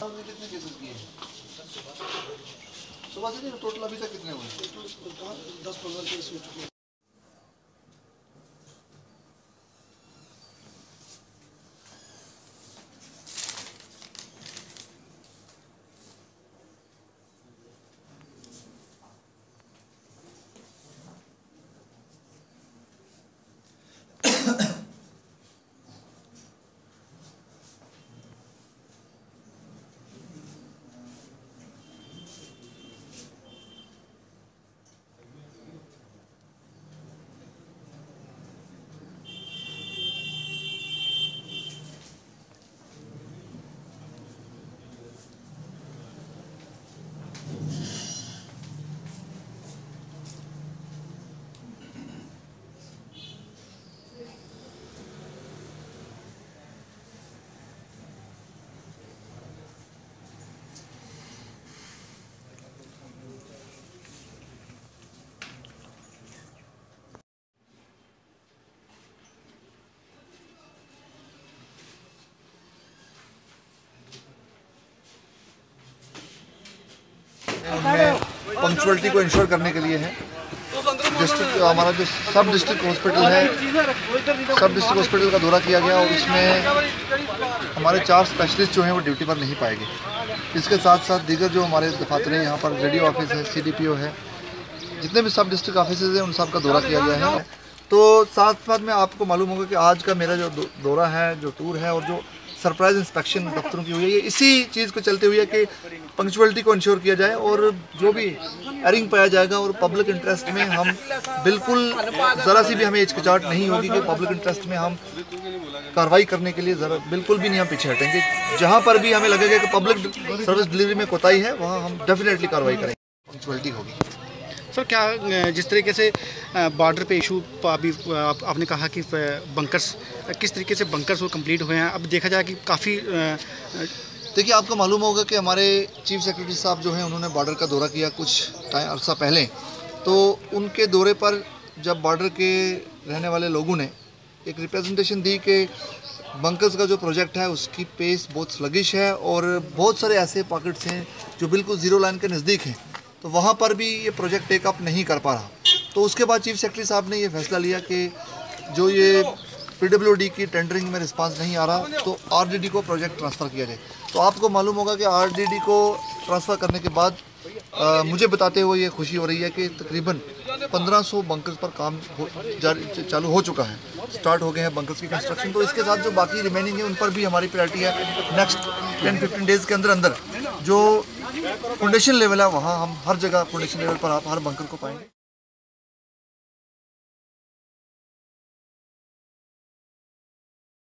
आपने कितने केसेस किए सुबह से नहीं टोटल अभी तक कितने हुए दस पंद्रह केस हो चुके हैं पंक्चुअलिटी को इंश्योर करने के लिए है। डिस्ट्रिक्ट हमारा जो सब डिस्ट्रिक्ट हॉस्पिटल है सब डिस्ट्रिक्ट हॉस्पिटल का दौरा किया गया और उसमें हमारे चार स्पेशलिस्ट जो हैं वो ड्यूटी पर नहीं पाएँगे। इसके साथ साथ दीगर जो हमारे दफातर हैं, यहाँ पर रेडियो ऑफ़िस है सीडीपीओ है, जितने भी सब डिस्ट्रिक्ट ऑफ़िस हैं, उन सब का दौरा किया गया है। तो साथ साथ में आपको मालूम होगा कि आज का मेरा जो दौरा है, जो टूर है और जो सरप्राइज़ इंस्पेक्शन दफ्तरों की हुई है। ये इसी चीज़ को चलते हुए कि पंक्चुअलिटी को इंश्योर किया जाए और जो भी एरिंग पाया जाएगा और पब्लिक इंटरेस्ट में हम बिल्कुल ज़रा सी भी हमें हिचकिचाहट नहीं होगी कि पब्लिक इंटरेस्ट में हम कार्रवाई करने के लिए ज़रा बिल्कुल भी नहीं हम पीछे हटेंगे। जहाँ पर भी हमें लगेगा कि पब्लिक सर्विस डिलीवरी में कोताही है, वहाँ हम डेफिनेटली कार्रवाई करेंगे। पंक्चुअलिटी होगी। सर क्या जिस तरीके से बॉर्डर पे इशू अभी आप, आपने कहा कि बंकर्स किस तरीके से बंकर्स वो कंप्लीट हुए हैं? अब देखा जाए कि काफ़ी देखिए आपको मालूम होगा कि हमारे चीफ सेक्रेटरी साहब जो हैं उन्होंने बॉर्डर का दौरा किया कुछ टाइम अर्सा पहले। तो उनके दौरे पर जब बॉर्डर के रहने वाले लोगों ने एक रिप्रेजेंटेशन दी कि बंकर्स का जो प्रोजेक्ट है उसकी पेस बहुत स्लगिश है और बहुत सारे ऐसे पॉकेट्स हैं जो बिल्कुल ज़ीरो लाइन के नज़दीक हैं। तो वहाँ पर भी ये प्रोजेक्ट टेकअप नहीं कर पा रहा। तो उसके बाद चीफ सेक्रेटरी साहब ने ये फैसला लिया कि जो ये पीडब्ल्यूडी की टेंडरिंग में रिस्पांस नहीं आ रहा तो आरडीडी को प्रोजेक्ट ट्रांसफ़र किया जाए। तो आपको मालूम होगा कि आरडीडी को ट्रांसफ़र करने के बाद आ, मुझे बताते हुए ये खुशी हो रही है कि तकरीबन 1500 बंकर्स पर काम हो, चालू हो चुका है। स्टार्ट हो गए हैं बंकर्स की कंस्ट्रक्शन तो इसके साथ जो बाकी रिमेनिंग है उन पर भी हमारी प्रायोरिटी है। नेक्स्ट टेन फिफ्टीन डेज़ के अंदर अंदर जो फाउंडेशन लेवल है, वहाँ हम हर जगह फाउंडेशन लेवल पर आप हर बंकर को पाएँगे।